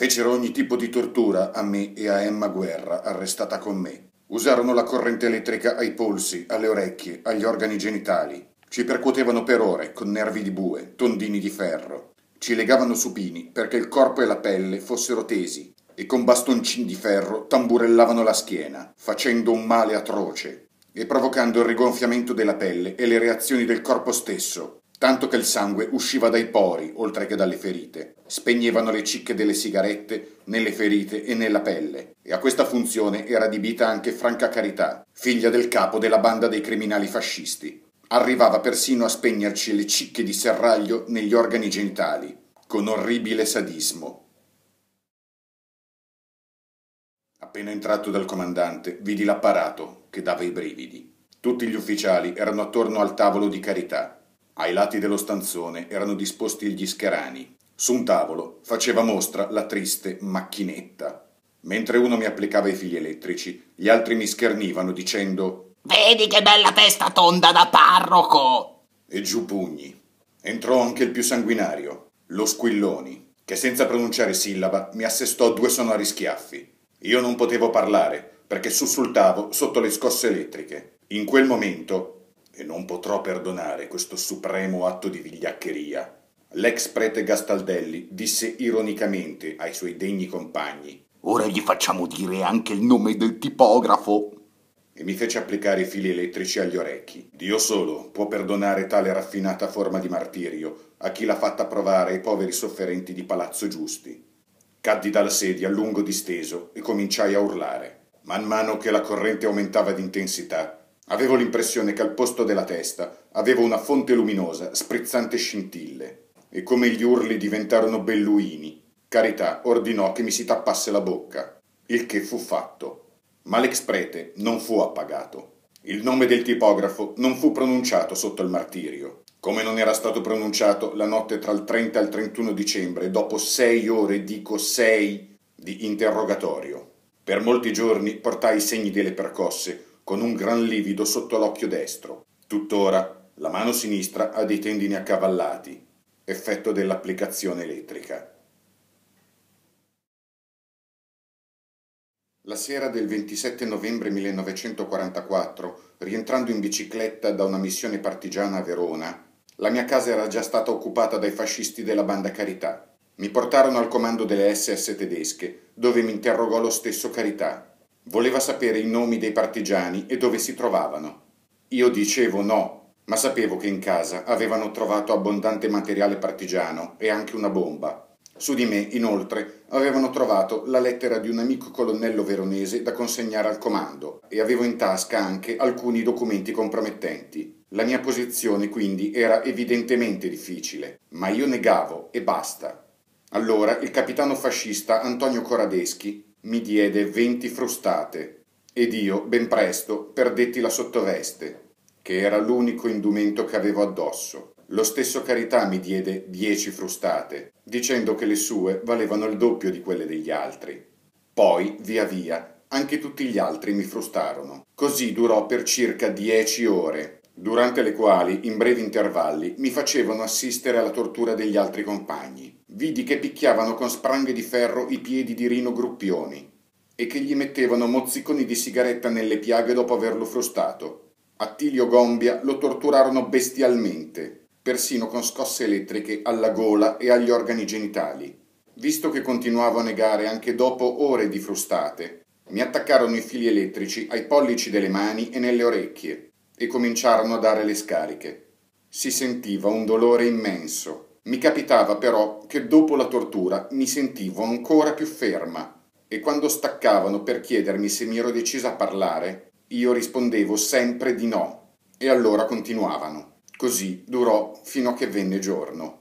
Fecero ogni tipo di tortura a me e a Emma Guerra, arrestata con me. Usarono la corrente elettrica ai polsi, alle orecchie, agli organi genitali. Ci percuotevano per ore con nervi di bue, tondini di ferro. Ci legavano supini perché il corpo e la pelle fossero tesi e con bastoncini di ferro tamburellavano la schiena, facendo un male atroce e provocando il rigonfiamento della pelle e le reazioni del corpo stesso, tanto che il sangue usciva dai pori oltre che dalle ferite. Spegnevano le cicche delle sigarette nelle ferite e nella pelle. E a questa funzione era adibita anche Franca Carità, figlia del capo della banda dei criminali fascisti. Arrivava persino a spegnerci le cicche di serraglio negli organi genitali, con orribile sadismo. Appena entrato dal comandante, vidi l'apparato che dava i brividi. Tutti gli ufficiali erano attorno al tavolo di carità ai lati dello stanzone erano disposti gli scherani. Su un tavolo faceva mostra la triste macchinetta. Mentre uno mi applicava i fili elettrici, gli altri mi schernivano dicendo Vedi che bella testa tonda da parroco! E giù pugni. Entrò anche il più sanguinario, lo Squilloni, che senza pronunciare sillaba mi assestò due sonori schiaffi. Io non potevo parlare, perché sussultavo sotto le scosse elettriche. In quel momento e non potrò perdonare questo supremo atto di vigliaccheria. L'ex prete Gastaldelli disse ironicamente ai suoi degni compagni Ora gli facciamo dire anche il nome del tipografo. E mi fece applicare i fili elettrici agli orecchi. Dio solo può perdonare tale raffinata forma di martirio a chi l'ha fatta provare ai poveri sofferenti di Palazzo Giusti. Caddi dalla sedia a lungo disteso e cominciai a urlare. Man mano che la corrente aumentava di intensità, Avevo l'impressione che al posto della testa avevo una fonte luminosa, sprizzante scintille. E come gli urli diventarono belluini, Carità ordinò che mi si tappasse la bocca, il che fu fatto. Ma l'ex prete non fu appagato. Il nome del tipografo non fu pronunciato sotto il martirio, come non era stato pronunciato la notte tra il 30 e il 31 dicembre, dopo sei ore, dico sei, di interrogatorio. Per molti giorni portai i segni delle percosse con un gran livido sotto l'occhio destro. Tuttora la mano sinistra ha dei tendini accavallati, effetto dell'applicazione elettrica. La sera del 27 novembre 1944, rientrando in bicicletta da una missione partigiana a Verona, la mia casa era già stata occupata dai fascisti della banda Carità. Mi portarono al comando delle SS tedesche, dove mi interrogò lo stesso Carità, Voleva sapere i nomi dei partigiani e dove si trovavano. Io dicevo no, ma sapevo che in casa avevano trovato abbondante materiale partigiano e anche una bomba. Su di me, inoltre, avevano trovato la lettera di un amico colonnello veronese da consegnare al comando e avevo in tasca anche alcuni documenti compromettenti. La mia posizione quindi era evidentemente difficile, ma io negavo e basta. Allora il capitano fascista Antonio Coradeschi mi diede venti frustate ed io, ben presto, perdetti la sottoveste, che era l'unico indumento che avevo addosso. Lo stesso Carità mi diede dieci frustate, dicendo che le sue valevano il doppio di quelle degli altri. Poi, via via, anche tutti gli altri mi frustarono. Così durò per circa dieci ore, durante le quali, in brevi intervalli, mi facevano assistere alla tortura degli altri compagni. Vidi che picchiavano con spranghe di ferro i piedi di Rino Gruppioni e che gli mettevano mozziconi di sigaretta nelle piaghe dopo averlo frustato. Attilio Gombia lo torturarono bestialmente, persino con scosse elettriche alla gola e agli organi genitali. Visto che continuavo a negare anche dopo ore di frustate, mi attaccarono i fili elettrici ai pollici delle mani e nelle orecchie e cominciarono a dare le scariche. Si sentiva un dolore immenso mi capitava però che dopo la tortura mi sentivo ancora più ferma e quando staccavano per chiedermi se mi ero decisa a parlare, io rispondevo sempre di no e allora continuavano. Così durò fino a che venne giorno.